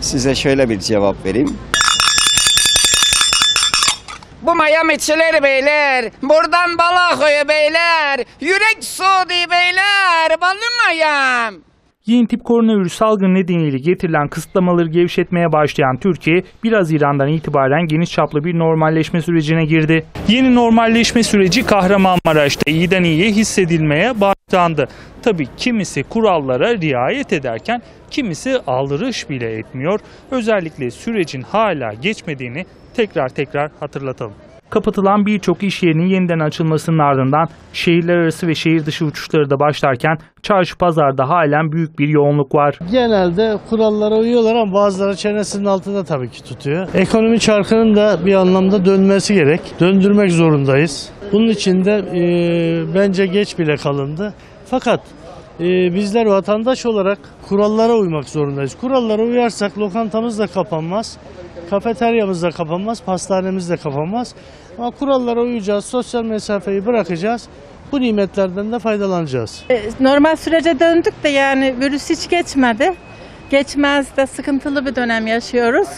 Size şöyle bir cevap vereyim. Bu Miami'çiler beyler. Buradan Balako'ya beyler. Yürek Suudi beyler. Balım ayam. Yeni tip koronavirüs salgını nedeniyle getirilen kısıtlamaları gevşetmeye başlayan Türkiye, 1 Haziran'dan itibaren geniş çaplı bir normalleşme sürecine girdi. Yeni normalleşme süreci Kahramanmaraş'ta iyiden iyiye hissedilmeye başlandı. Tabii kimisi kurallara riayet ederken kimisi aldırış bile etmiyor. Özellikle sürecin hala geçmediğini tekrar tekrar hatırlatalım. Kapatılan birçok iş yerinin yeniden açılmasının ardından şehirler arası ve şehir dışı uçuşları da başlarken çarşı pazarda halen büyük bir yoğunluk var. Genelde kurallara uyuyorlar ama bazıları çenesinin altında tabii ki tutuyor. Ekonomi çarkının da bir anlamda dönmesi gerek. Döndürmek zorundayız. Bunun için de e, bence geç bile kalındı. Fakat e, bizler vatandaş olarak kurallara uymak zorundayız. Kurallara uyarsak lokantamız da kapanmaz. Kafeteryamız da kapanmaz, pastanemiz de kapanmaz. Ama kurallara uyacağız, sosyal mesafeyi bırakacağız. Bu nimetlerden de faydalanacağız. E, Normal sürece döndük de yani virüs hiç geçmedi. Geçmez de sıkıntılı bir dönem yaşıyoruz.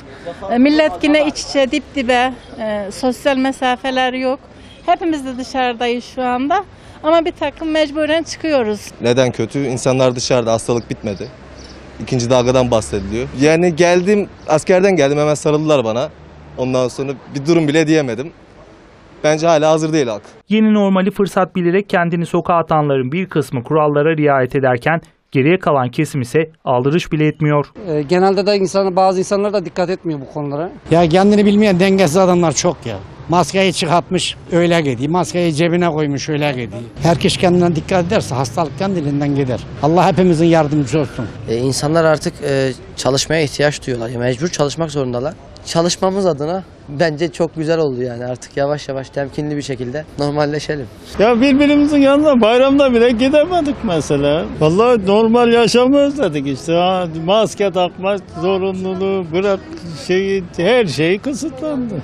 E, Millet yine iç içe dip dibe, e, sosyal mesafeler yok. Hepimiz de dışarıdayız şu anda. Ama bir takım mecburen çıkıyoruz. Neden kötü? İnsanlar dışarıda hastalık bitmedi. İkinci dalgadan bahsediliyor. Yani geldim askerden geldim hemen sarıldılar bana. Ondan sonra bir durum bile diyemedim. Bence hala hazır değil halk. Yeni normali fırsat bilerek kendini sokağa atanların bir kısmı kurallara riayet ederken geriye kalan kesim ise aldırış bile etmiyor. E, genelde de insan, bazı insanlar da dikkat etmiyor bu konulara. Ya kendini bilmeyen dengesiz adamlar çok ya. Maskeyi çıkartmış öyle gidiyor. Maskeyi cebine koymuş öyle gidiyor. Herkes kendine dikkat ederse hastalık kendiliğinden gider. Allah hepimizin yardımcısı olsun. E, insanlar artık e, çalışmaya ihtiyaç duyuyorlar. Mecbur çalışmak zorundalar. Çalışmamız adına bence çok güzel oldu yani artık yavaş yavaş temkinli bir şekilde normalleşelim. Ya birbirimizin yanına bayramda bile gidemedik mesela. Vallahi normal yaşamı özledik işte. Ha, maske takmak zorunluluğu, bırak şeyi, her şey kısıtlandı.